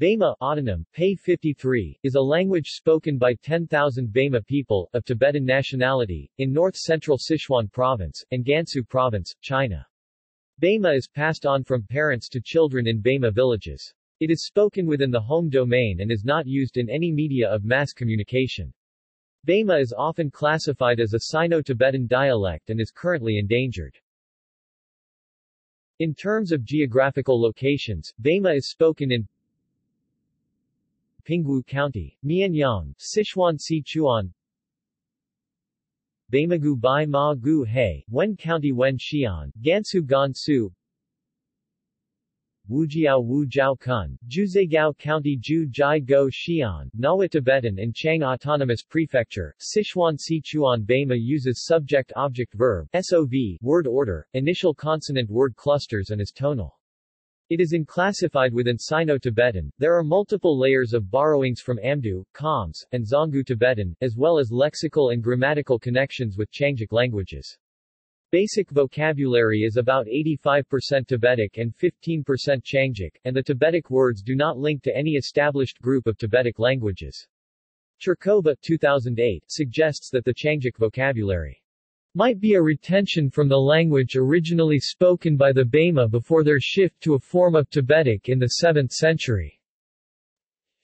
Baima autonym, Pei 53, is a language spoken by 10,000 Baima people, of Tibetan nationality, in north-central Sichuan Province, and Gansu Province, China. Baima is passed on from parents to children in Baima villages. It is spoken within the home domain and is not used in any media of mass communication. Baima is often classified as a Sino-Tibetan dialect and is currently endangered. In terms of geographical locations, Baima is spoken in Pingwu County, Mianyang, Sichuan Sichuan. Beimagu Bai Ma Gu He, Wen County Wen Xian, Gansu Gansu. Wujiao Wujiao Kun, Juzegao County Ju Jai Go Xian, Ngawa Tibetan and Qiang Autonomous Prefecture, Sichuan Sichuan. Baima uses subject-object-verb SOV word order, initial consonant word clusters and is tonal. It is unclassified within Sino-Tibetan. There are multiple layers of borrowings from Amdo, Khams, and Zhongu Tibetan, as well as lexical and grammatical connections with Qiangic languages. Basic vocabulary is about 85% Tibetic and 15% Qiangic, and the Tibetic words do not link to any established group of Tibetic languages. Chirkova 2008 suggests that the Qiangic vocabulary might be a retention from the language originally spoken by the Baima before their shift to a form of Tibetic in the 7th century.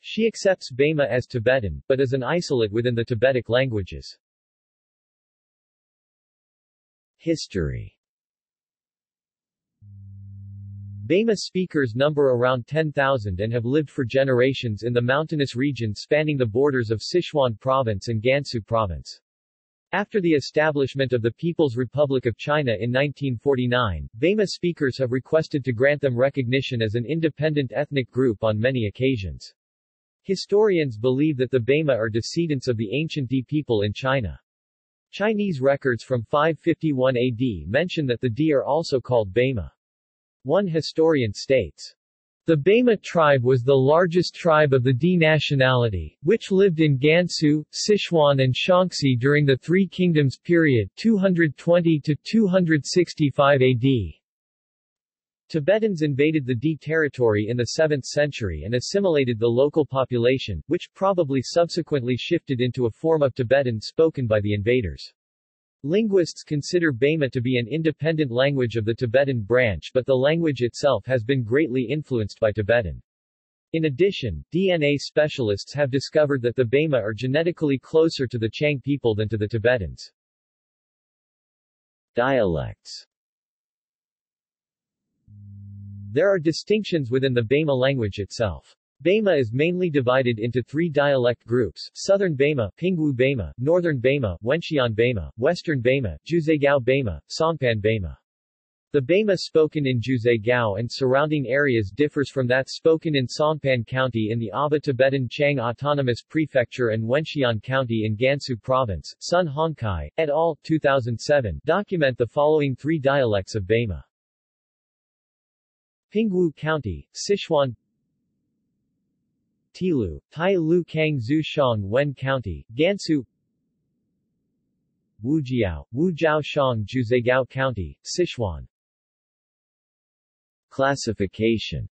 She accepts Baima as Tibetan, but as an isolate within the Tibetic languages. History Baima speakers number around 10,000 and have lived for generations in the mountainous region spanning the borders of Sichuan Province and Gansu Province. After the establishment of the People's Republic of China in 1949, Baima speakers have requested to grant them recognition as an independent ethnic group on many occasions. Historians believe that the Baima are descendants of the ancient Di people in China. Chinese records from 551 AD mention that the Di are also called Baima. One historian states, the Baima tribe was the largest tribe of the Di nationality, which lived in Gansu, Sichuan and Shaanxi during the Three Kingdoms period 220–265 AD. Tibetans invaded the Di territory in the 7th century and assimilated the local population, which probably subsequently shifted into a form of Tibetan spoken by the invaders. Linguists consider Baima to be an independent language of the Tibetan branch but the language itself has been greatly influenced by Tibetan. In addition, DNA specialists have discovered that the Baima are genetically closer to the Qiang people than to the Tibetans. Dialects There are distinctions within the Baima language itself. Baima is mainly divided into three dialect groups, Southern Baima, Pingwu Baima, Northern Baima, Wenxian Baima, Western Baima, Jiuzhaigou Baima, Songpan Baima. The Baima spoken in Jiuzhaigou and surrounding areas differs from that spoken in Songpan County in the Aba Tibetan Qiang Autonomous Prefecture and Wenxian County in Gansu Province. Sun Hongkai, et al. 2007 document the following three dialects of Baima. Pingwu County, Sichuan Tilu, Tai Lu Kang Zhu Shang Wen County, Gansu Wujiao, Wujiao Shang Jiuzhaigou County, Sichuan Classification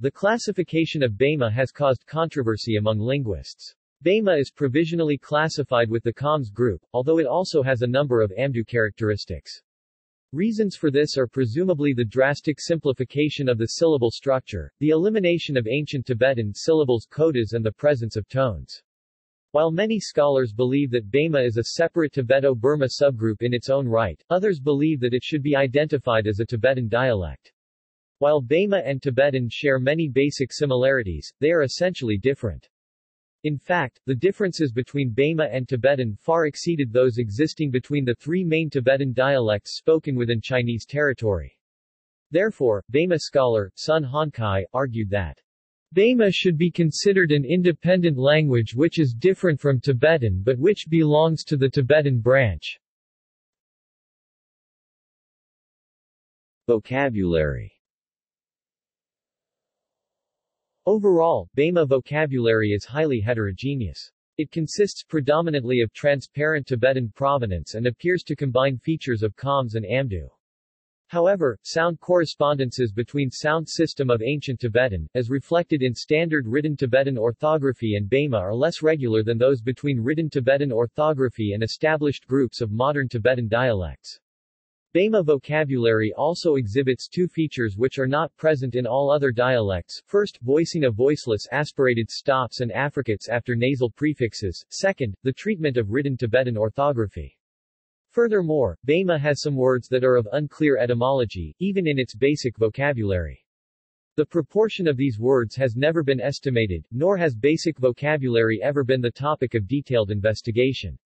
The classification of Baima has caused controversy among linguists. Baima is provisionally classified with the Khams group, although it also has a number of Amdo characteristics. Reasons for this are presumably the drastic simplification of the syllable structure, the elimination of ancient Tibetan syllables codas and the presence of tones. While many scholars believe that Baima is a separate Tibeto-Burma subgroup in its own right, others believe that it should be identified as a Tibetan dialect. While Baima and Tibetan share many basic similarities, they are essentially different. In fact, the differences between Baima and Tibetan far exceeded those existing between the three main Tibetan dialects spoken within Chinese territory. Therefore, Baima scholar, Sun Hongkai, argued that Baima should be considered an independent language which is different from Tibetan but which belongs to the Tibetan branch. Vocabulary Overall, Baima vocabulary is highly heterogeneous. It consists predominantly of transparent Tibetan provenance and appears to combine features of Khams and Amdo. However, sound correspondences between sound system of ancient Tibetan, as reflected in standard written Tibetan orthography and Baima are less regular than those between written Tibetan orthography and established groups of modern Tibetan dialects. Baima vocabulary also exhibits two features which are not present in all other dialects, first, voicing of voiceless aspirated stops and affricates after nasal prefixes, second, the treatment of written Tibetan orthography. Furthermore, Baima has some words that are of unclear etymology, even in its basic vocabulary. The proportion of these words has never been estimated, nor has basic vocabulary ever been the topic of detailed investigation.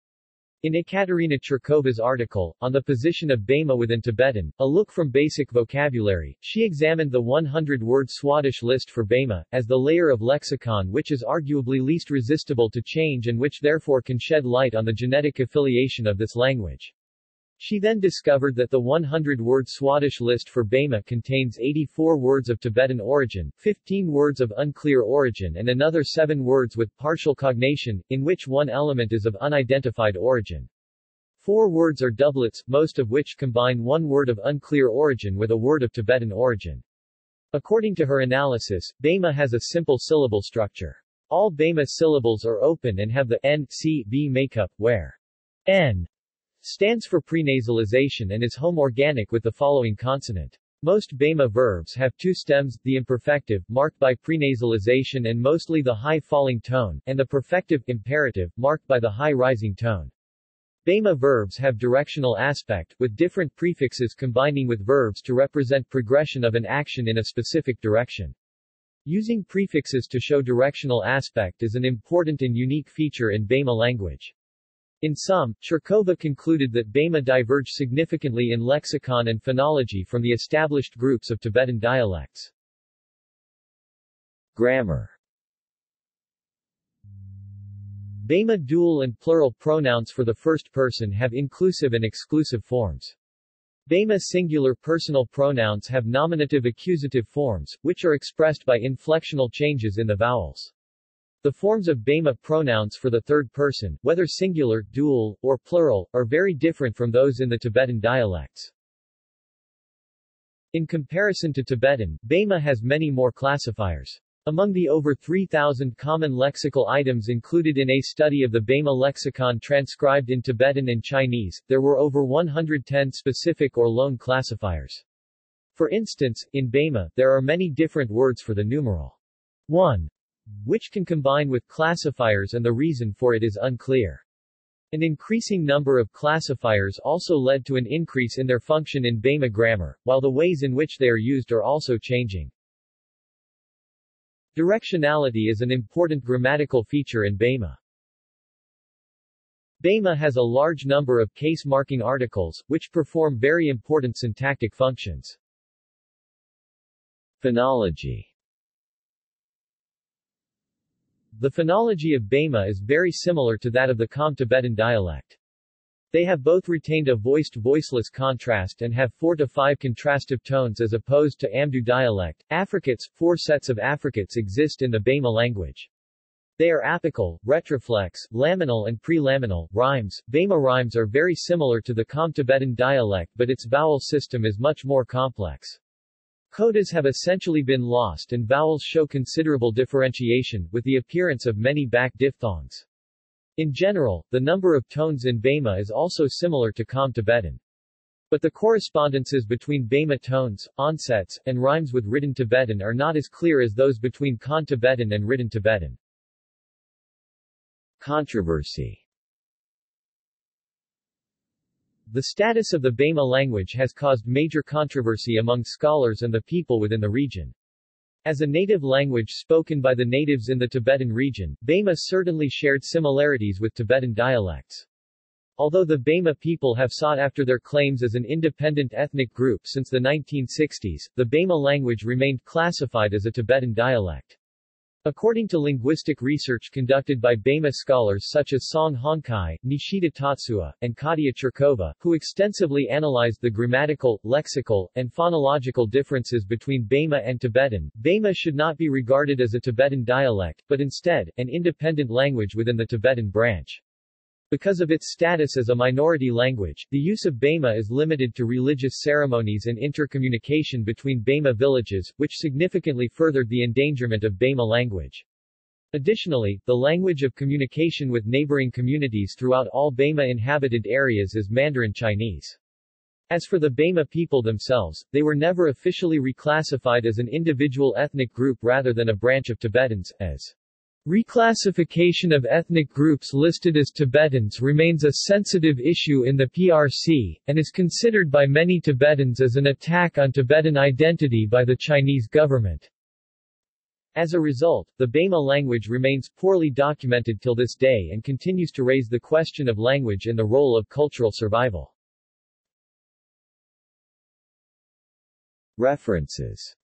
In Ekaterina Chirkova's article, on the position of Baima within Tibetan, a look from basic vocabulary, she examined the 100-word Swadesh list for Baima, as the layer of lexicon which is arguably least resistible to change and which therefore can shed light on the genetic affiliation of this language. She then discovered that the 100-word Swadesh list for Baima contains 84 words of Tibetan origin, 15 words of unclear origin and another 7 words with partial cognation, in which one element is of unidentified origin. Four words are doublets, most of which combine one word of unclear origin with a word of Tibetan origin. According to her analysis, Baima has a simple syllable structure. All Baima syllables are open and have the n, c, b makeup, where n stands for prenasalization and is homoorganic with the following consonant. Most Baima verbs have two stems, the imperfective, marked by prenasalization and mostly the high falling tone, and the perfective, imperative, marked by the high rising tone. Baima verbs have directional aspect, with different prefixes combining with verbs to represent progression of an action in a specific direction. Using prefixes to show directional aspect is an important and unique feature in Baima language. In sum, Chirkova concluded that Baima diverge significantly in lexicon and phonology from the established groups of Tibetan dialects. Grammar Baima dual and plural pronouns for the first person have inclusive and exclusive forms. Baima singular personal pronouns have nominative accusative forms, which are expressed by inflectional changes in the vowels. The forms of Baima pronouns for the third person, whether singular, dual, or plural, are very different from those in the Tibetan dialects. In comparison to Tibetan, Baima has many more classifiers. Among the over 3,000 common lexical items included in a study of the Baima lexicon transcribed in Tibetan and Chinese, there were over 110 specific or lone classifiers. For instance, in Baima, there are many different words for the numeral 1, which can combine with classifiers and the reason for it is unclear. An increasing number of classifiers also led to an increase in their function in Baima grammar, while the ways in which they are used are also changing. Directionality is an important grammatical feature in Baima. Baima has a large number of case-marking articles, which perform very important syntactic functions. Phonology the phonology of Baima is very similar to that of the Kham-Tibetan dialect. They have both retained a voiced-voiceless contrast and have four to five contrastive tones as opposed to Amdo dialect. Affricates, four sets of affricates exist in the Baima language. They are apical, retroflex, laminal and prelaminal rhymes. Baima rhymes are very similar to the Kham-Tibetan dialect but its vowel system is much more complex. Codas have essentially been lost and vowels show considerable differentiation, with the appearance of many back diphthongs. In general, the number of tones in Baima is also similar to Kham-Tibetan. But the correspondences between Baima tones, onsets, and rhymes with written Tibetan are not as clear as those between Kham-Tibetan and written Tibetan. Controversy the status of the Baima language has caused major controversy among scholars and the people within the region. As a native language spoken by the natives in the Tibetan region, Baima certainly shared similarities with Tibetan dialects. Although the Baima people have sought after their claims as an independent ethnic group since the 1960s, the Baima language remained classified as a Tibetan dialect. According to linguistic research conducted by Baima scholars such as Song Hongkai, Nishida Tatsuya, and Katia Chirkova, who extensively analyzed the grammatical, lexical, and phonological differences between Baima and Tibetan, Baima should not be regarded as a Tibetan dialect, but instead, an independent language within the Tibetan branch. Because of its status as a minority language, the use of Baima is limited to religious ceremonies and intercommunication between Baima villages, which significantly furthered the endangerment of Baima language. Additionally, the language of communication with neighboring communities throughout all Baima-inhabited areas is Mandarin Chinese. As for the Baima people themselves, they were never officially reclassified as an individual ethnic group rather than a branch of Tibetans, as Reclassification of ethnic groups listed as Tibetans remains a sensitive issue in the PRC, and is considered by many Tibetans as an attack on Tibetan identity by the Chinese government. As a result, the Baima language remains poorly documented till this day and continues to raise the question of language and the role of cultural survival. References